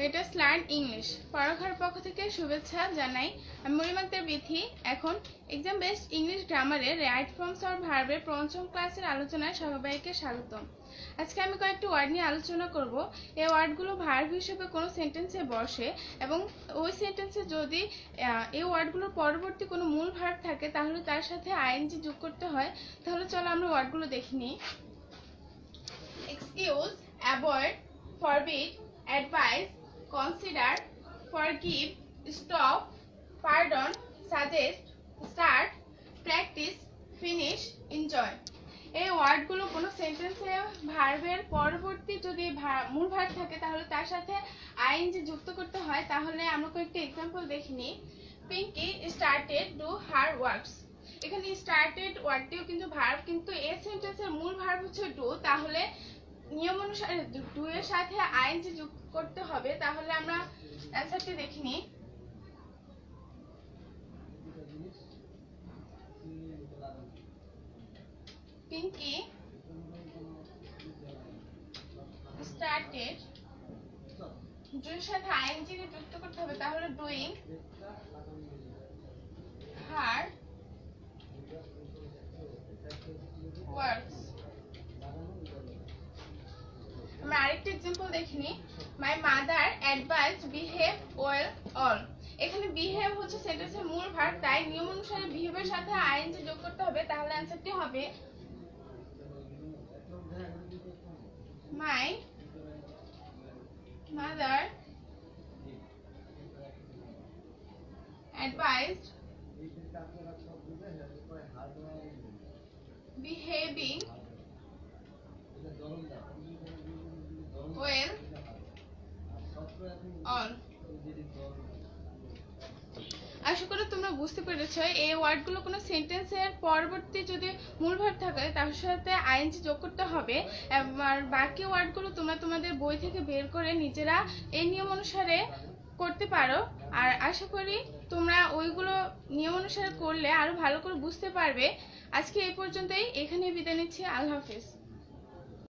Latest learn English পড়াঘর পক্ষ থেকে শুভেচ্ছা জানাই। আমি মরিমাক্তার বিথি। এখন এক্সাম বেস্ট ইংলিশ গ্রামারের রাইট ফর্মস অর ভার্বের পঞ্চম ক্লাসের আলোচনায় সবাইকে স্বাগতম। আজকে আমি কয়েকটি ওয়ার্ড নিয়ে আলোচনা করব। এই ওয়ার্ডগুলো ভার্ব হিসেবে কোনো সেন্টেন্সে বসে এবং ওই সেন্টেন্সে যদি এই ওয়ার্ডগুলোর পরবর্তী কোনো মূল ভার্ব থাকে তাহলে তার সাথে আইএনজি যোগ করতে হয়। তাহলে চলো আমরা ওয়ার্ডগুলো দেখে নিই। Excuse, avoid, forbid, advise, consider, forgive, stop, pardon, suggest, start, practice, finish, enjoy. এই ওয়ার্ডগুলো কোনো সেন্টেন্সে ভার্বের পরবর্তী যদি মূল ভার্ব থাকে তাহলে তার সাথে আইএনজি যুক্ত করতে হয় তাহলে আমরা কয়েকটি এক্সাম্পল দেখিনি Pinky started do her works এখানে স্টার্টেড ওয়ার্ডটিও কিন্তু ভার্ব কিন্তু এই সেন্টেন্সের মূল ভার্ব হচ্ছে ডু তাহলে নিয়ম অনুসারে এর সাথে আইএনজি যুক্ত করতে হবে, তাহলে আমরা অ্যান্সারটি দেখিনি পিঙ্কি স্টার্টেড ডুয়ের সাথে আইএনজি যুক্ত করতে হবে, তাহলে ডুইং হার ওয়ার্কস আমরা আরেকটা এক্সাম্পল দেখিনি। My mother advise behave well all এখানে বিহেভ হচ্ছে সেন্টেন্সের মূল ভার্ব তাই নিয়ম অনুসারে বিহেভের সাথে আইএনজি যোগ করতে হবে, তাহলে অ্যান্সারটি হবে মাই মাদার অ্যাডভাইসড behaving আশা করি তোমরা বুঝতে পেরেছ, এই ওয়ার্ডগুলো কোনো সেন্টেন্সের পরবর্তী যদি মূল ভাব থাকে, তার সাথে আইএনজি যোগ করতে হবে। আর বাকি ওয়ার্ডগুলো তোমরা তোমাদের বই থেকে বের করে নিজেরা এই নিয়ম অনুসারে করতে পারো। আর আশা করি তোমরা ওইগুলো নিয়ম অনুসারে করলে আরও ভালো করে বুঝতে পারবে। আজকে এই পর্যন্তই এখানে বিদায় নিচ্ছি, আল্লাহ হাফেজ।